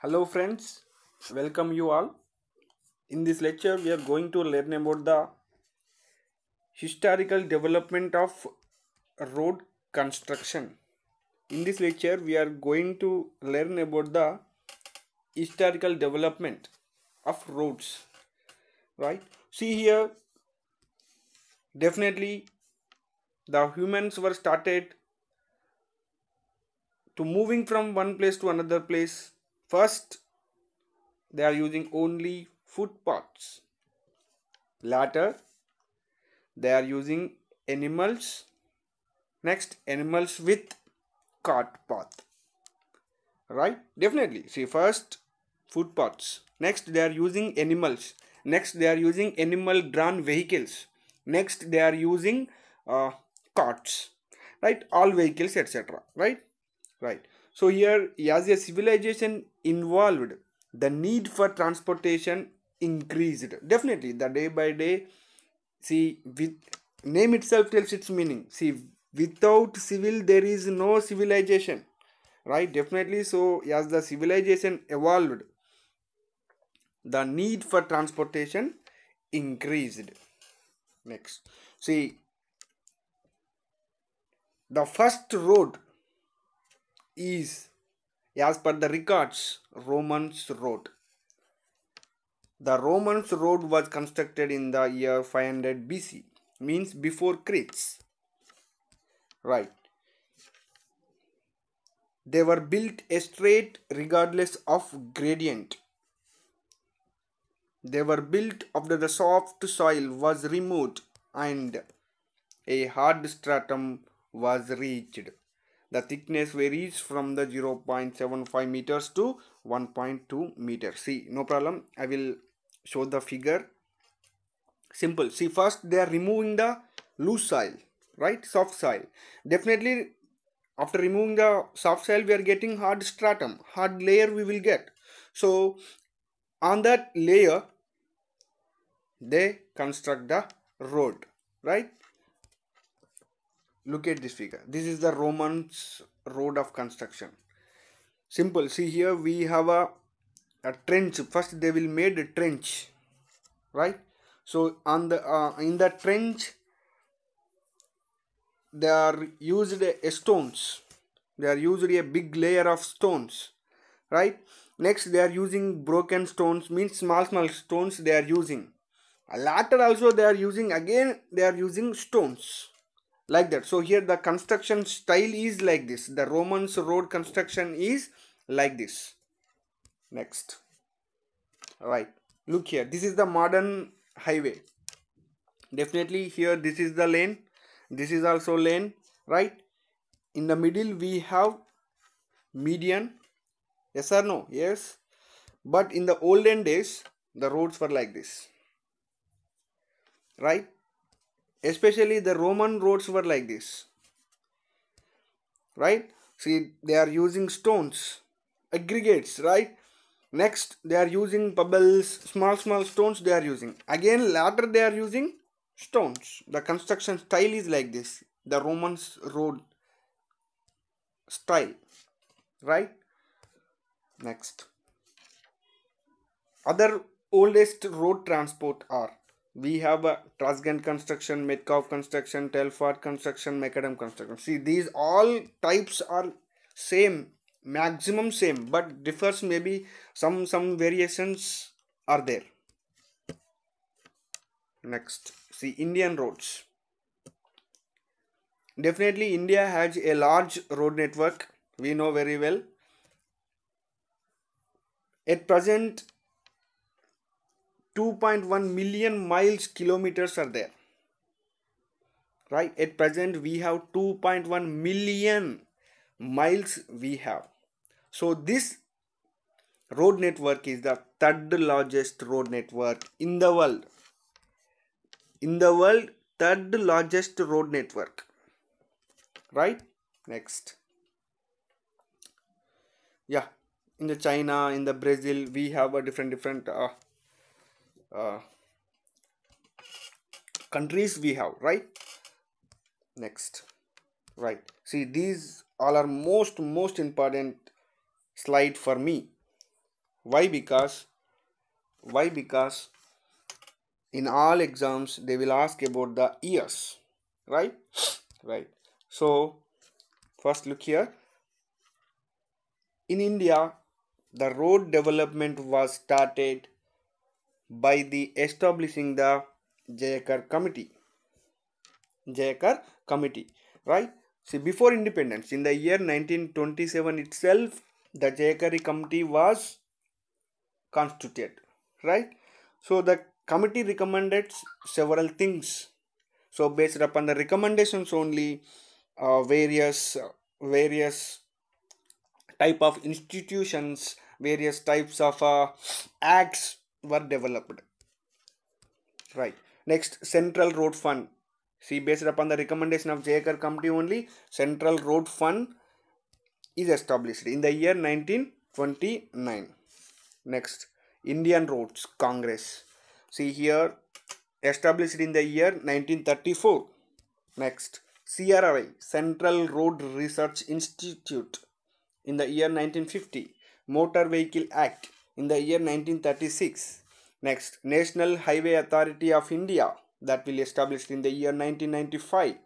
Hello friends, welcome you all. In this lecture we are going to learn about the historical development of road construction. In this lecture we are going to learn about the historical development of roads. Right? See here definitely the humans were started to moving from one place to another place first they are using only footpaths later they are using animals. Next animals with cart path right? Definitely. See first footpaths next they are using animals. Next they are using animal drawn vehicles. Next they are using uh, carts. Right? All vehicles etc right? Right. So here as a civilization involved the need for transportation increased. Definitely the day by day see with name itself tells its meaning. See without civil there is no civilization right? Definitely so as the civilization evolved the need for transportation increased. Next. See the first road is as per the records romans road. The romans road was constructed in the year 500 bc means before christ right. They were built straight regardless of gradient. They were built after the soft soil was removed and a hard stratum was reached the thickness varies from the 0.75 meters to 1.2 meters. See no problem. I will show the figure. Simple. See first they are removing the loose soil right? Soft soil. Definitely after removing the soft soil we are getting hard stratum hard layer we will get. So on that layer they construct the road right look at this figure. This is the romans road of construction. Simple. See here we have a, a trench. First they will made a trench right? So on the uh, in the trench they are used a stones. They are usually a big layer of stones right? Next they are using broken stones means small small stones they are using. Later also they are using again they are using stones like that. So here the construction style is like this. The romans road construction is like this. Next. Right. Look here. This is the modern highway. Definitely here this is the lane. This is also lane right? In the middle we have median. Yes or no? Yes. But in the olden days the roads were like this. Right especially the roman roads were like this. Right? See they are using stones aggregates right? Next they are using pebbles small small stones they are using. Again later they are using stones. The construction style is like this. The romans road style. Right? Next. Other oldest road transport are we have a Tresaguet construction, Metcalfe construction, Telford construction, Macadam construction. See, these all types are same, maximum same, but differs maybe some some variations are there. Next, see Indian roads. Definitely, India has a large road network. We know very well. At present, 2.1 million miles kilometers are there. Right? At present we have 2.1 million miles we have. So this road network is the third largest road network in the world. In the world third largest road network. Right? Next. Yeah. In the china in the brazil we have a different different uh, uh, countries we have right? Next. Right. See these all are most most important slide for me. Why? Because why? Because in all exams they will ask about the years right? Right. So first look here. In india the road development was started by the establishing the Jayakar committee. Jayakar committee right? See before independence in the year 1927 itself the Jayakari committee was constituted right? So the committee recommended several things. So based upon the recommendations only uh, various uh, various type of institutions various types of uh, acts were developed. Right. Next central road fund. See based upon the recommendation of Jayakar committee only central road fund is established in the year 1929 next indian roads congress. See here established in the year 1934 next CRRI Central Road Research Institute in the year 1950 Motor Vehicle Act in the year 1936. Next, National Highway Authority of India that will established in the year 1995.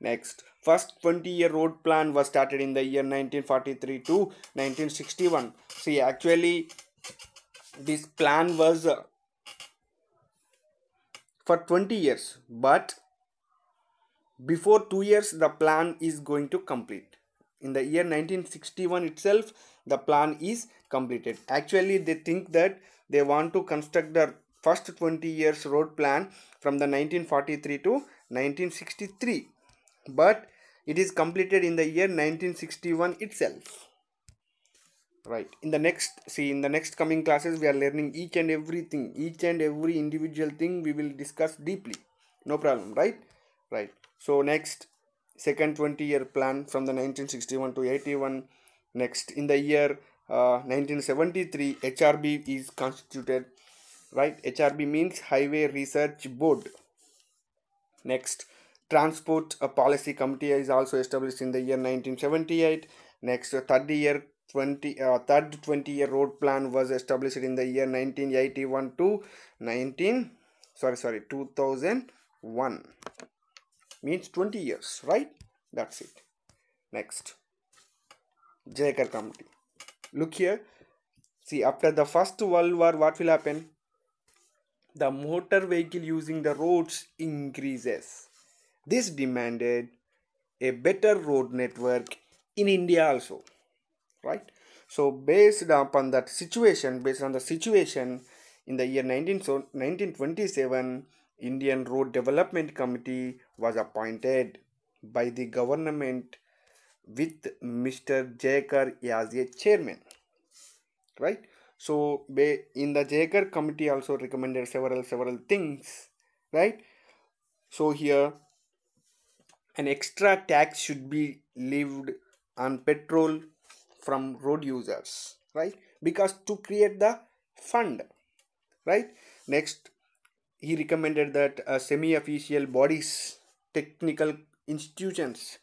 Next, first 20 year road plan was started in the year 1943 to 1961. See, actually, this plan was uh, for 20 years, but before two years, the plan is going to complete. In the year 1961 itself, the plan is completed. Actually they think that they want to construct the first 20 years road plan from the 1943 to 1963 but it is completed in the year 1961 itself. Right. In the next see in the next coming classes we are learning each and everything. Each and every individual thing we will discuss deeply. No problem right? Right. So next second 20 year plan from the 1961 to 81 next in the year uh, 1973 hrb is constituted right? Hrb means highway research board. Next transport a policy committee is also established in the year 1978 next uh, third year 20 uh, third 20 year road plan was established in the year 1981 to 19 sorry sorry 2001 means 20 years right that's it next Jayakar committee. Look here. See, after the First World War, what will happen? The motor vehicle using the roads increases. This demanded a better road network in India also. Right? So, based upon that situation, based on the situation in the year 19, so 1927, Indian Road Development Committee was appointed by the government with Mr. Jayakar as a chairman. Right? So in the Jayakar committee also recommended several several things. Right? So here an extra tax should be levied on petrol from road users. Right? Because to create the fund. Right? Next he recommended that uh, semi-official bodies technical institutions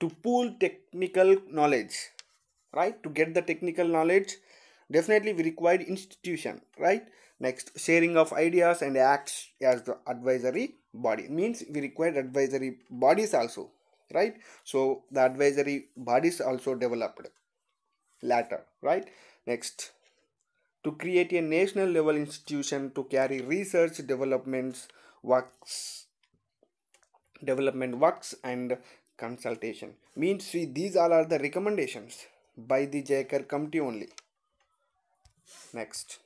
to pool technical knowledge right? To get the technical knowledge definitely we require institution right? Next sharing of ideas and acts as the advisory body. Means we require advisory bodies also right? So the advisory bodies also developed. Later right? Next to create a national level institution to carry research developments works development works and consultation. Means see these all are the recommendations by the Jayakar committee only. Next.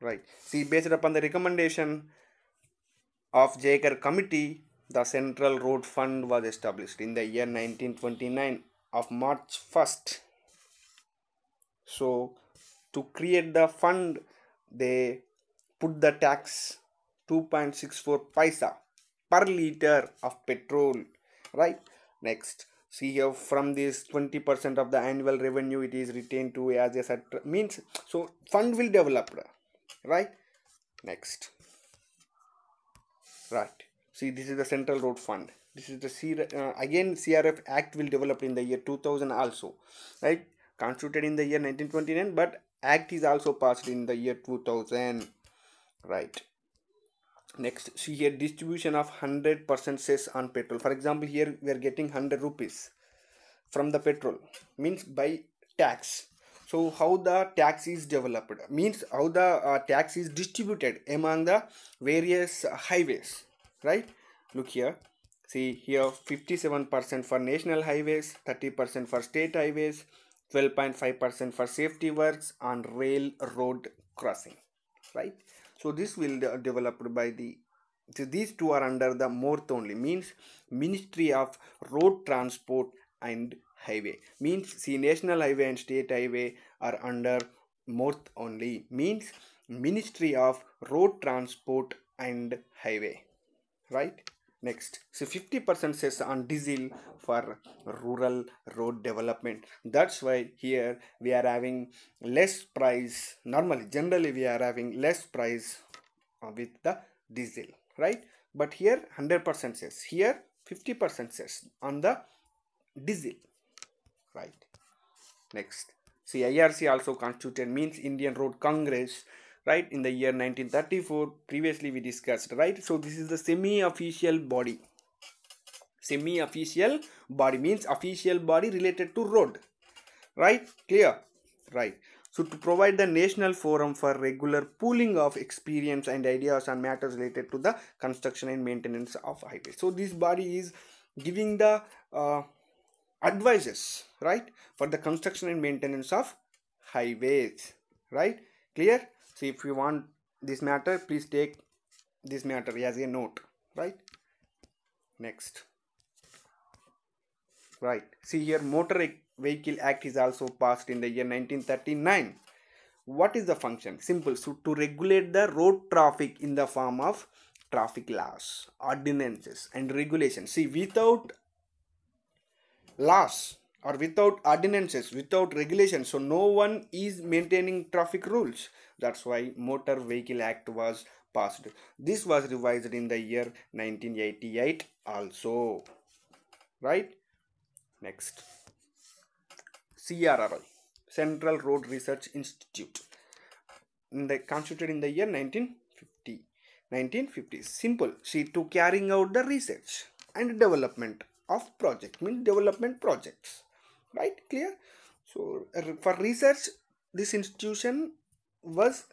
Right. See based upon the recommendation of Jayakar committee the central road fund was established in the year 1929 of March 1st so to create the fund they put the tax 2.64 paisa per liter of petrol right? Next see here from this 20% of the annual revenue it is retained to as a means so fund will develop right? Next. Right. See this is the central road fund. This is the C, uh, again crf act will develop in the year 2000 also right? Constituted in the year 1929 but act is also passed in the year 2000 right. Next see here distribution of 100% cess on petrol. For example here we are getting 100 rupees from the petrol means by tax. So how the tax is developed? Means how the uh, tax is distributed among the various highways. Right? Look here. See here 57% for national highways 30% for state highways 12.5% for safety works on railroad crossing right? So this will de developed by the so these two are under the MoRTH only means Ministry of Road Transport and Highway means see National Highway and State Highway are under MoRTH only means Ministry of Road Transport and Highway right next. So 50% cess on diesel for rural road development. That's why here we are having less price. Normally generally we are having less price uh, with the diesel right? But here 100% cess. Here 50% cess on the diesel right? Next. See irc also constituted means indian road congress right in the year 1934 previously we discussed right? So this is the semi-official body. Semi-official body means official body related to road. Right? Clear? Right. So to provide the national forum for regular pooling of experience and ideas on matters related to the construction and maintenance of highways. So this body is giving the uh, advices right for the construction and maintenance of highways. Right? Clear so if you want this matter please take this matter as a note right? Next. Right. See here motor vehicle act is also passed in the year 1939 what is the function? Simple. So to regulate the road traffic in the form of traffic laws ordinances and regulations. See without laws or without ordinances without regulations. So no one is maintaining traffic rules. That's why motor vehicle act was passed. This was revised in the year 1988 also. Right? Next. Crri central road research institute. In the constituted in the year 1950 1950 simple. See to carrying out the research and development of project means development projects right? Clear? So for research this institution was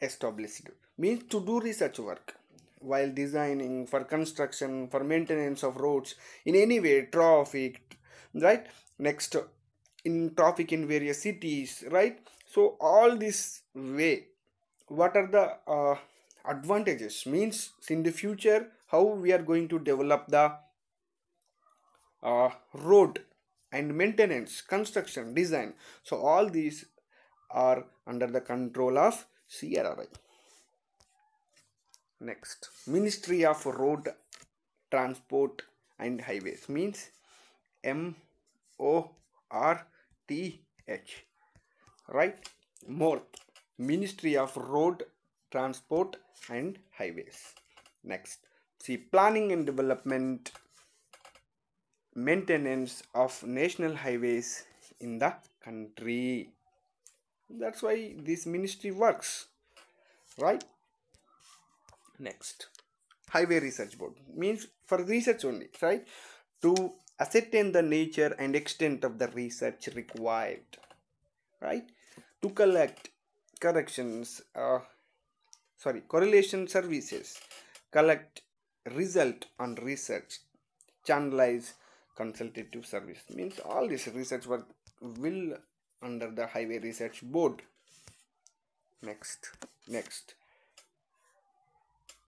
established. Means to do research work while designing for construction for maintenance of roads in any way traffic right? Next in traffic in various cities right? So all this way what are the uh, advantages? Means in the future how we are going to develop the uh, road and maintenance construction design. So all these are under the control of CRRI next Ministry of Road Transport and Highways means M O R T H. Right? MoRTH Ministry of Road Transport and Highways. Next see planning and development maintenance of national highways in the country. That's why this ministry works right? Next. Highway research board. Means for research only right? To ascertain the nature and extent of the research required right? To collect corrections uh, sorry correlation services collect result on research channelize consultative service. Means all this research work will under the highway research board. Next next